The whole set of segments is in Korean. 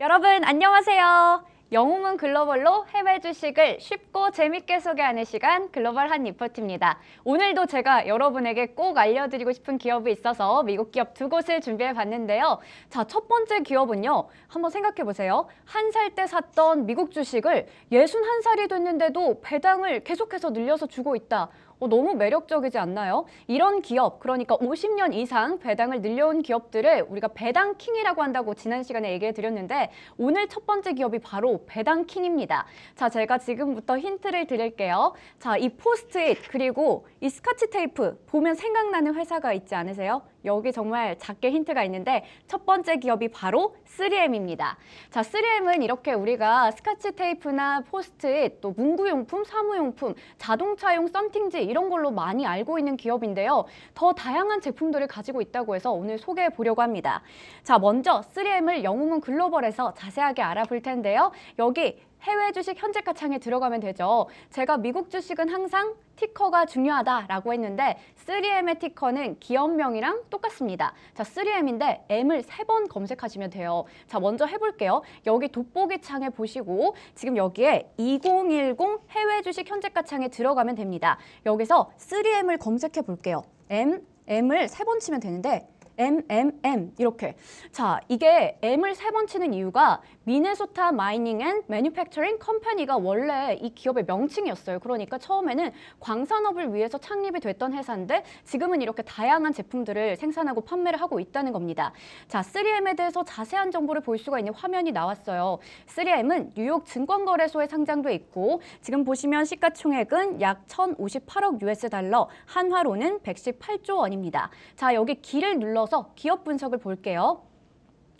여러분 안녕하세요. 영웅은 글로벌로 해외 주식을 쉽고 재밌게 소개하는 시간 글로벌 한 리포트입니다. 오늘도 제가 여러분에게 꼭 알려드리고 싶은 기업이 있어서 미국 기업 두 곳을 준비해 봤는데요. 자, 첫 번째 기업은요. 한번 생각해 보세요. 한 살 때 샀던 미국 주식을 61살이 됐는데도 배당을 계속해서 늘려서 주고 있다. 어, 너무 매력적이지 않나요? 이런 기업, 그러니까 50년 이상 배당을 늘려온 기업들을 우리가 배당킹이라고 한다고 지난 시간에 얘기해 드렸는데 오늘 첫 번째 기업이 바로 배당킹입니다. 자, 제가 지금부터 힌트를 드릴게요. 자, 이 포스트잇 그리고 이 스카치 테이프 보면 생각나는 회사가 있지 않으세요? 여기 정말 작게 힌트가 있는데 첫 번째 기업이 바로 3M입니다. 자, 3M은 이렇게 우리가 스카치 테이프나 포스트잇, 또 문구용품, 사무용품, 자동차용 썬팅지 이런 걸로 많이 알고 있는 기업인데요. 더 다양한 제품들을 가지고 있다고 해서 오늘 소개해 보려고 합니다. 자, 먼저 3M을 영웅은 글로벌에서 자세하게 알아볼 텐데요. 여기 해외 주식 현재 가 창에 들어가면 되죠. 제가 미국 주식은 항상 티커가 중요하다라고 했는데 3M의 티커는 기업명이랑 똑같습니다. 자, 3M인데 M을 세 번 검색하시면 돼요. 자, 먼저 해볼게요. 여기 돋보기 창에 보시고 지금 여기에 2010 해외 주식 현재가 창에 들어가면 됩니다. 여기서 3M을 검색해 볼게요. M, M을 세 번 치면 되는데 M, M, M 이렇게. 자, 이게 M을 세 번 치는 이유가 Minnesota Mining and Manufacturing Company가 원래 이 기업의 명칭이었어요. 그러니까 처음에는 광산업을 위해서 창립이 됐던 회사인데 지금은 이렇게 다양한 제품들을 생산하고 판매를 하고 있다는 겁니다. 자, 3M에 대해서 자세한 정보를 볼 수가 있는 화면이 나왔어요. 3M은 뉴욕 증권거래소에 상장돼 있고 지금 보시면 시가총액은 약 1,058억 US 달러, 한화로는 118조 원입니다. 자, 여기 길을 눌러 눌러서 기업 분석을 볼게요.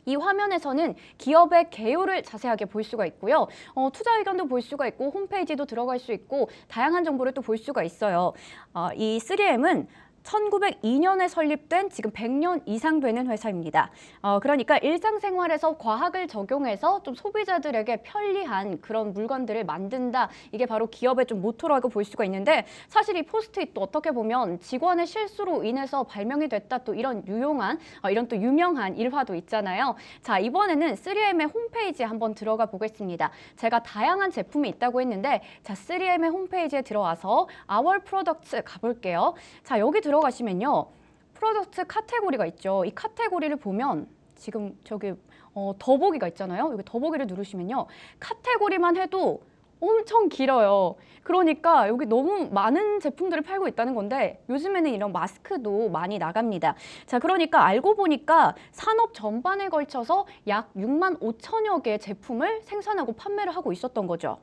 이 화면에서는 기업의 개요를 자세하게 볼 수가 있고요. 어, 투자 의견도 볼 수가 있고 홈페이지도 들어갈 수 있고 다양한 정보를 또 볼 수가 있어요. 어, 이 3M은 1902년에 설립된 지금 100년 이상 되는 회사입니다. 어, 그러니까 일상생활에서 과학을 적용해서 좀 소비자들에게 편리한 그런 물건들을 만든다. 이게 바로 기업의 좀 모토라고 볼 수가 있는데 사실 이 포스트잇도 어떻게 보면 직원의 실수로 인해서 발명이 됐다. 또 이런 유용한 어, 이런 또 유명한 일화도 있잖아요. 자 이번에는 3M의 홈페이지에 한번 들어가 보겠습니다. 제가 다양한 제품이 있다고 했는데 자 3M의 홈페이지에 들어와서 Our Products 가볼게요. 자 여기 들어 들어가시면요. product 카테고리가 있죠. 이 카테고리를 보면 지금 저기 어, 더보기가 있잖아요. 여기 더보기를 누르시면요. 카테고리만 해도 엄청 길어요. 그러니까 여기 너무 많은 제품들을 팔고 있다는 건데 요즘에는 이런 마스크도 많이 나갑니다. 자, 그러니까 알고 보니까 산업 전반에 걸쳐서 약 6만 5천여 개의 제품을 생산하고 판매를 하고 있었던 거죠.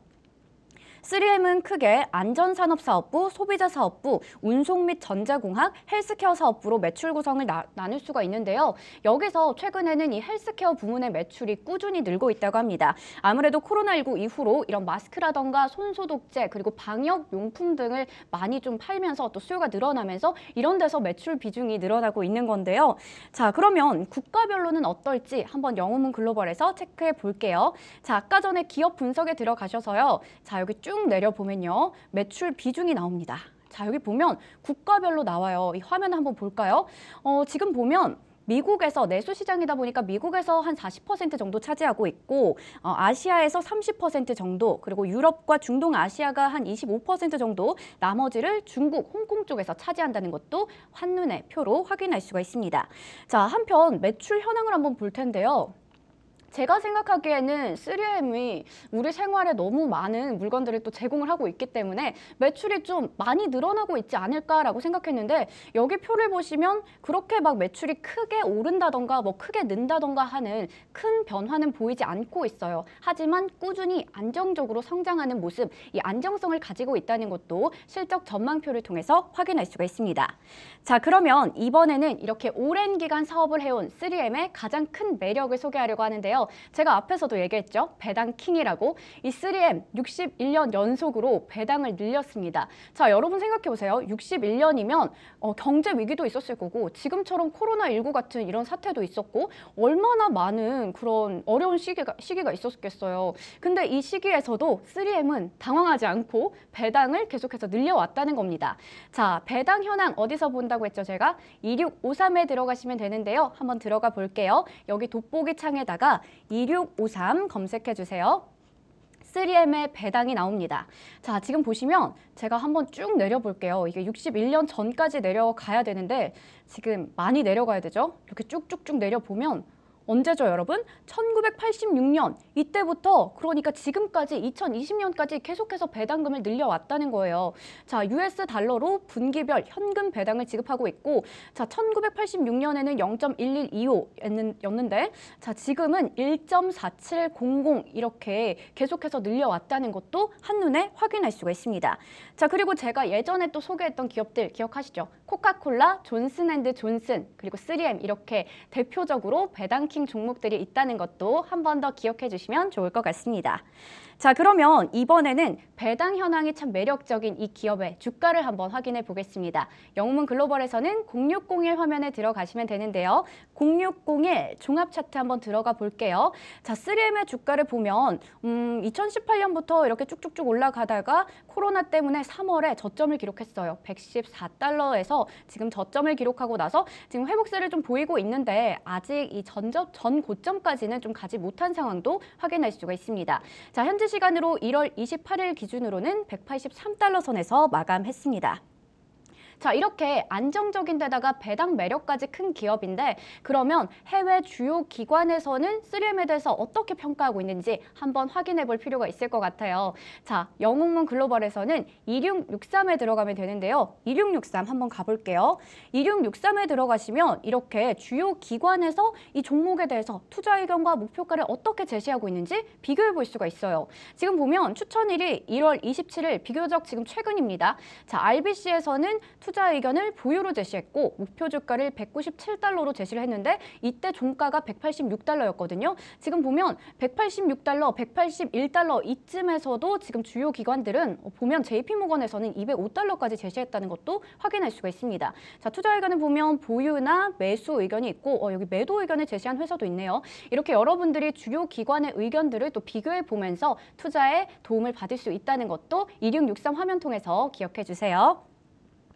3M은 크게 안전산업 사업부, 소비자 사업부, 운송 및 전자공학, 헬스케어 사업부로 매출 구성을 나, 나눌 수가 있는데요. 여기서 최근에는 이 헬스케어 부문의 매출이 꾸준히 늘고 있다고 합니다. 아무래도 코로나19 이후로 이런 마스크라던가 손소독제 그리고 방역 용품 등을 많이 좀 팔면서 또 수요가 늘어나면서 이런 데서 매출 비중이 늘어나고 있는 건데요. 자, 그러면 국가별로는 어떨지 한번 영어문 글로벌에서 체크해 볼게요. 자, 아까 전에 기업 분석에 들어가셔서요. 자, 여기 쭉쭉 내려보면요. 매출 비중이 나옵니다. 자, 여기 보면 국가별로 나와요. 이 화면 한번 볼까요? 어, 지금 보면 미국에서 내수 시장이다 보니까 미국에서 한 40% 정도 차지하고 있고 어, 아시아에서 30% 정도 그리고 유럽과 중동 아시아가 한 25% 정도 나머지를 중국, 홍콩 쪽에서 차지한다는 것도 한눈에 표로 확인할 수가 있습니다. 자 한편 매출 현황을 한번 볼 텐데요. 제가 생각하기에는 3M이 우리 생활에 너무 많은 물건들을 또 제공을 하고 있기 때문에 매출이 좀 많이 늘어나고 있지 않을까라고 생각했는데 여기 표를 보시면 그렇게 막 매출이 크게 오른다던가 뭐 크게 는다던가 하는 큰 변화는 보이지 않고 있어요. 하지만 꾸준히 안정적으로 성장하는 모습, 이 안정성을 가지고 있다는 것도 실적 전망표를 통해서 확인할 수가 있습니다. 자, 그러면 이번에는 이렇게 오랜 기간 사업을 해온 3M의 가장 큰 매력을 소개하려고 하는데요. 있는데요. 제가 앞에서도 얘기했죠. 배당 킹이라고. 이 3M 61년 연속으로 배당을 늘렸습니다. 자, 여러분 생각해 보세요. 61년이면 어, 경제 위기도 있었을 거고 지금처럼 코로나19 같은 이런 사태도 있었고 얼마나 많은 그런 어려운 시기가, 시기가 있었겠어요. 근데 이 시기에서도 3M은 당황하지 않고 배당을 계속해서 늘려왔다는 겁니다. 자, 배당 현황 어디서 본다고 했죠, 제가? 2653에 들어가시면 되는데요. 한번 들어가 볼게요. 여기 돋보기 창에다가 2653 검색해 주세요. 3M의 배당이 나옵니다. 자, 지금 보시면 제가 한번 쭉 내려볼게요. 이게 61년 전까지 내려가야 되는데 지금 많이 내려가야 되죠? 이렇게 쭉쭉쭉 내려보면 언제죠, 여러분? 1986년 이때부터 그러니까 지금까지 2020년까지 계속해서 배당금을 늘려왔다는 거예요. 자, US 달러로 분기별 현금 배당을 지급하고 있고 자, 1986년에는 0.1125였는데 자, 지금은 1.4700 이렇게 계속해서 늘려왔다는 것도 한눈에 확인할 수가 있습니다. 자, 그리고 제가 예전에 또 소개했던 기업들 기억하시죠? 코카콜라, 존슨앤드 존슨, 그리고 3M 이렇게 대표적으로 배당킹 종목들이 있다는 것도 한 번 더 기억해 주시면 좋을 것 같습니다. 자, 그러면 이번에는 배당 현황이 참 매력적인 이 기업의 주가를 한번 확인해 보겠습니다. 영문 글로벌에서는 0601 화면에 들어가시면 되는데요. 0601 종합 차트 한번 들어가 볼게요. 자, 3M의 주가를 보면 음, 2018년부터 이렇게 쭉쭉쭉 올라가다가 코로나 때문에 3월에 저점을 기록했어요. 114달러에서 지금 저점을 기록하고 나서 지금 회복세를 좀 보이고 있는데 아직 이 전저, 전 고점까지는 좀 가지 못한 상황도 확인할 수가 있습니다. 자, 현재 시간으로 1월 28일 기준으로는 183달러 선에서 마감했습니다. 자, 이렇게 안정적인 데다가 배당 매력까지 큰 기업인데 그러면 해외 주요 기관에서는 3M에 대해서 어떻게 평가하고 있는지 한번 확인해 볼 필요가 있을 것 같아요. 자, 영웅문 글로벌에서는 2663에 들어가면 되는데요. 2663 한번 가볼게요. 2663에 들어가시면 이렇게 주요 기관에서 이 종목에 대해서 투자 의견과 목표가를 어떻게 제시하고 있는지 비교해 볼 수가 있어요. 지금 보면 추천일이 1월 27일 비교적 지금 최근입니다. 자, RBC에서는 투자 의견을 보유로 제시했고 목표 주가를 197달러로 제시를 했는데 이때 종가가 186달러였거든요. 지금 보면 186달러, 181달러 이쯤에서도 지금 주요 기관들은 보면 JP모건에서는 205달러까지 제시했다는 것도 확인할 수가 있습니다. 자, 투자 의견을 보면 보유나 매수 의견이 있고 어, 여기 매도 의견을 제시한 회사도 있네요. 이렇게 여러분들이 주요 기관의 의견들을 또 비교해 보면서 투자에 도움을 받을 수 있다는 것도 2663 화면 통해서 기억해 주세요.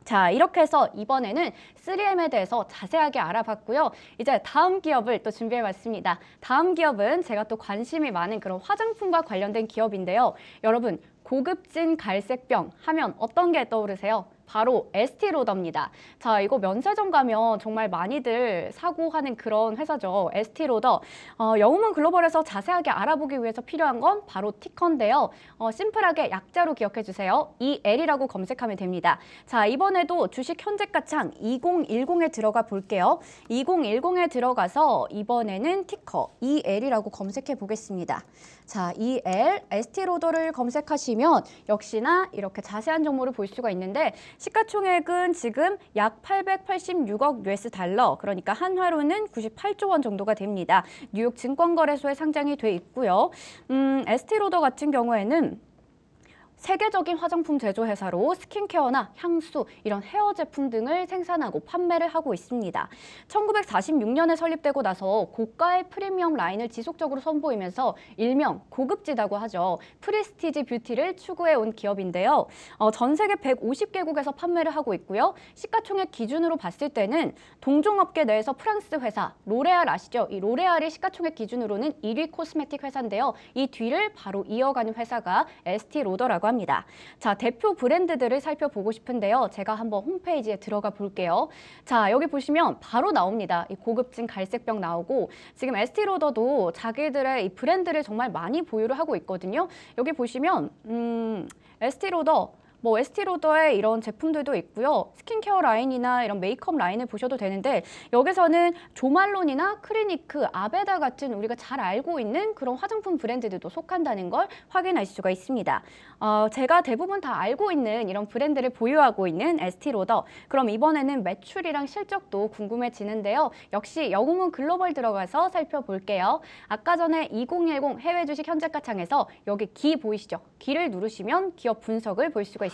자, 이렇게 해서 이번에는 3M에 대해서 자세하게 알아봤고요. 이제 다음 기업을 또 준비해봤습니다. 다음 기업은 제가 또 관심이 많은 그런 화장품과 관련된 기업인데요. 여러분, 고급진 갈색병 하면 어떤 게 떠오르세요? 바로 에스티로더입니다. 자, 이거 면세점 가면 정말 많이들 사고 하는 그런 회사죠. 에스티로더. 어, 영웅문 글로벌에서 자세하게 알아보기 위해서 필요한 건 바로 티커인데요. 어, 심플하게 약자로 기억해 주세요. EL이라고 검색하면 됩니다. 자, 이번에도 주식 현재 가창 2010에 들어가 볼게요. 2010에 들어가서 이번에는 티커 EL이라고 검색해 보겠습니다. 자, EL, 에스티로더를 검색하시면 역시나 이렇게 자세한 정보를 볼 수가 있는데 시가총액은 지금 약 886억 US 달러, 그러니까 한화로는 98조 원 정도가 됩니다. 뉴욕 증권거래소에 상장이 돼 있고요. 음, 에스티로더 같은 경우에는 세계적인 화장품 제조 회사로 스킨케어나 향수, 이런 헤어 제품 등을 생산하고 판매를 하고 있습니다. 1946년에 설립되고 나서 고가의 프리미엄 라인을 지속적으로 선보이면서 일명 고급지다고 하죠. prestige beauty를 추구해 온 기업인데요. 어, 전 세계 150개국에서 판매를 하고 있고요. 시가총액 기준으로 봤을 때는 동종업계 내에서 프랑스 회사 로레알 아시죠? 이 로레알이 시가총액 기준으로는 1위 cosmetic 회사인데요. 이 뒤를 바로 이어가는 회사가 에스티 로더라고 합니다. 합니다. 자, 대표 브랜드들을 살펴보고 싶은데요. 제가 한번 홈페이지에 들어가 볼게요. 자, 여기 보시면 바로 나옵니다. 이 고급진 갈색병 나오고 지금 에스티로더도 자기들의 이 브랜드를 정말 많이 보유를 하고 있거든요. 여기 보시면 음, 에스티로더 뭐 에스티로더의 이런 제품들도 있고요. 스킨케어 라인이나 이런 메이크업 라인을 보셔도 되는데 여기서는 조말론이나 크리니크, 아베다 같은 우리가 잘 알고 있는 그런 화장품 브랜드들도 속한다는 걸 확인할 수가 있습니다. 어, 제가 대부분 다 알고 있는 이런 브랜드를 보유하고 있는 에스티로더. 그럼 이번에는 매출이랑 실적도 궁금해지는데요. 역시 영웅은 글로벌 들어가서 살펴볼게요. 아까 전에 2010 해외 주식 현재가 창에서 여기 기 보이시죠? 기를 누르시면 기업 분석을 볼 수가 있습니다.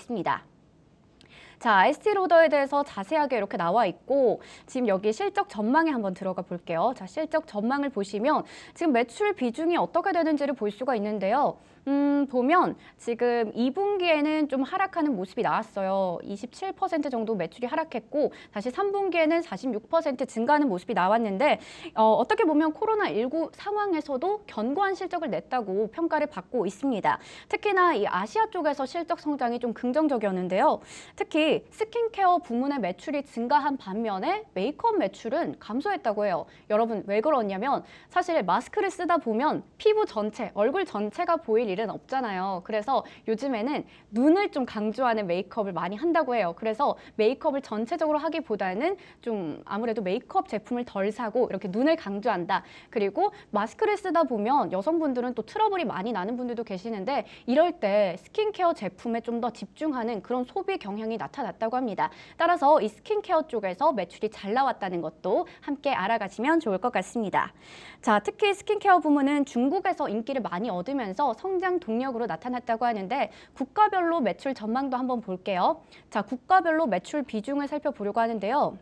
자, 에스티로더에 대해서 자세하게 이렇게 나와 있고 지금 여기 실적 전망에 한번 들어가 볼게요. 자, 실적 전망을 보시면 지금 매출 비중이 어떻게 되는지를 볼 수가 있는데요. 음, 보면 지금 2분기에는 좀 하락하는 모습이 나왔어요. 27% 정도 매출이 하락했고 다시 3분기에는 46% 증가하는 모습이 나왔는데 어, 어떻게 보면 코로나19 상황에서도 견고한 실적을 냈다고 평가를 받고 있습니다. 특히나 이 아시아 쪽에서 실적 성장이 좀 긍정적이었는데요. 특히 스킨케어 부문의 매출이 증가한 반면에 메이크업 매출은 감소했다고 해요. 여러분 왜 그러냐면 사실 마스크를 쓰다 보면 피부 전체, 얼굴 전체가 보일 일은 없잖아요. 그래서 요즘에는 눈을 좀 강조하는 메이크업을 많이 한다고 해요. 그래서 메이크업을 전체적으로 하기보다는 좀 아무래도 메이크업 제품을 덜 사고 이렇게 눈을 강조한다. 그리고 마스크를 쓰다 보면 여성분들은 또 트러블이 많이 나는 분들도 계시는데 이럴 때 스킨케어 제품에 좀 더 집중하는 그런 소비 경향이 나타났다고 합니다. 따라서 이 스킨케어 쪽에서 매출이 잘 나왔다는 것도 함께 알아가시면 좋을 것 같습니다. 자, 특히 스킨케어 부문은 중국에서 인기를 많이 얻으면서 성장 동력으로 나타났다고 하는데 국가별로 매출 전망도 한번 볼게요. 자, 국가별로 매출 비중을 살펴보려고 하는데요.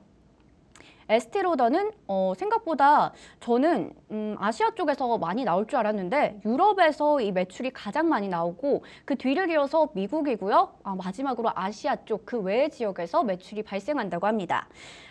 에스티로더는 어, 생각보다 저는 음, 아시아 쪽에서 많이 나올 줄 알았는데 유럽에서 이 매출이 가장 많이 나오고 그 뒤를 이어서 미국이고요. 아, 마지막으로 아시아 쪽 그 외의 지역에서 매출이 발생한다고 합니다.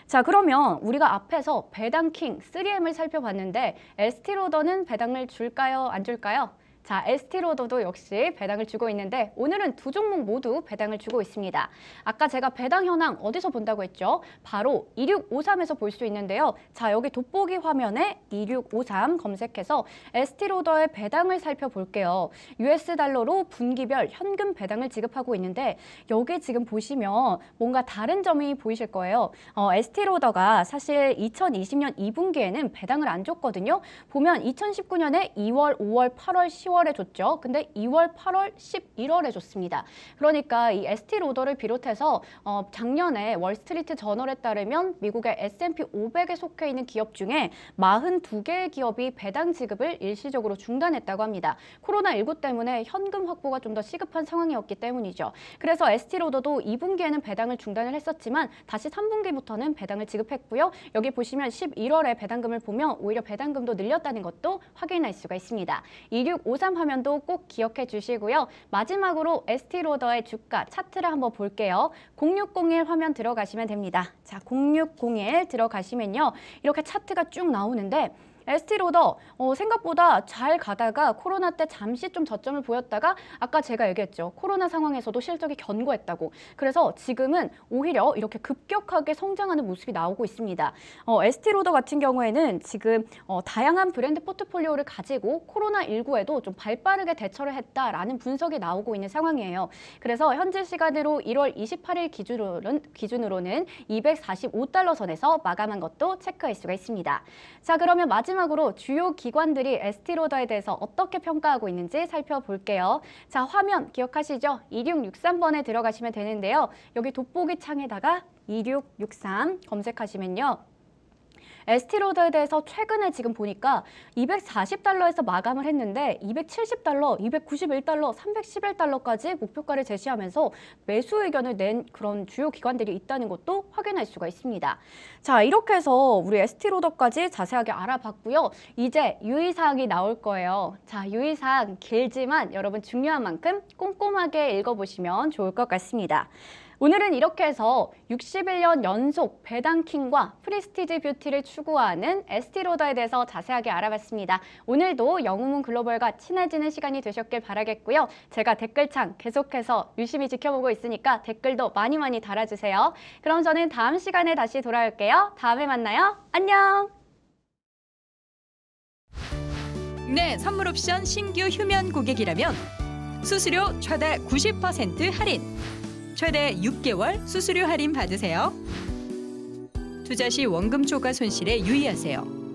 자 그러면 우리가 앞에서 배당킹 3M을 살펴봤는데 에스티로더는 배당을 줄까요? 안 줄까요? 자, 에스티로더도 역시 배당을 주고 있는데 오늘은 두 종목 모두 배당을 주고 있습니다. 아까 제가 배당 현황 어디서 본다고 했죠? 바로 2653에서 볼 수 있는데요. 자, 여기 돋보기 화면에 2653 검색해서 에스티로더의 배당을 살펴볼게요. US 달러로 분기별 현금 배당을 지급하고 있는데 여기 지금 보시면 뭔가 다른 점이 보이실 거예요. 어, 에스티로더가 사실 2020년 2분기에는 배당을 안 줬거든요. 보면 2019년에 2월, 5월, 8월, 10월 10월에 줬죠. 근데 2월, 8월, 11월에 줬습니다. 그러니까 이 에스티 로더를 비롯해서 어, 작년에 월스트리트 저널에 따르면 미국의 S&P 500에 속해 있는 기업 중에 42개의 기업이 배당 지급을 일시적으로 중단했다고 합니다. 코로나19 때문에 현금 확보가 좀 더 시급한 상황이었기 때문이죠. 그래서 에스티 로더도 2분기에는 배당을 중단을 했었지만 다시 3분기부터는 배당을 지급했고요. 여기 보시면 11월에 배당금을 보면 오히려 배당금도 늘렸다는 것도 확인할 수가 있습니다. 2654 53 화면도 꼭 기억해 주시고요. 마지막으로 에스티로더의 주가 차트를 한번 볼게요. 0601 화면 들어가시면 됩니다. 자, 0601 들어가시면요. 이렇게 차트가 쭉 나오는데 에스티 로더 어, 생각보다 잘 가다가 코로나 때 잠시 좀 저점을 보였다가 아까 제가 얘기했죠. 코로나 상황에서도 실적이 견고했다고. 그래서 지금은 오히려 이렇게 급격하게 성장하는 모습이 나오고 있습니다. 어, 에스티 로더 같은 경우에는 지금 어, 다양한 브랜드 포트폴리오를 가지고 코로나19에도 좀 발빠르게 대처를 했다라는 분석이 나오고 있는 상황이에요. 그래서 현재 시간으로 1월 28일 기준으로는, 기준으로는 245달러 선에서 마감한 것도 체크할 수가 있습니다. 자, 그러면 마지막 마지막으로 주요 기관들이 에스티로더에 대해서 어떻게 평가하고 있는지 살펴볼게요. 자, 화면 기억하시죠? 2663번에 들어가시면 되는데요. 여기 돋보기 창에다가 2663 검색하시면요. 에스티로더에 대해서 최근에 지금 보니까 240달러에서 마감을 했는데 270달러, 291달러, 311달러까지 목표가를 제시하면서 매수 의견을 낸 그런 주요 기관들이 있다는 것도 확인할 수가 있습니다. 자, 이렇게 해서 우리 에스티로더까지 자세하게 알아봤고요. 이제 유의사항이 나올 거예요. 자, 유의사항 길지만 여러분 중요한 만큼 꼼꼼하게 읽어보시면 좋을 것 같습니다. 오늘은 이렇게 해서 61년 연속 배당킹과 prestige beauty를 추구하는 에스티로더에 대해서 자세하게 알아봤습니다. 오늘도 영웅문 글로벌과 친해지는 시간이 되셨길 바라겠고요. 제가 댓글창 계속해서 유심히 지켜보고 있으니까 댓글도 많이 많이 달아주세요. 그럼 저는 다음 시간에 다시 돌아올게요. 다음에 만나요. 안녕! 네, 선물 옵션 신규 휴면 고객이라면 수수료 최대 90% 할인 최대 6개월 수수료 할인 받으세요. 투자 시 원금 초과 손실에 유의하세요.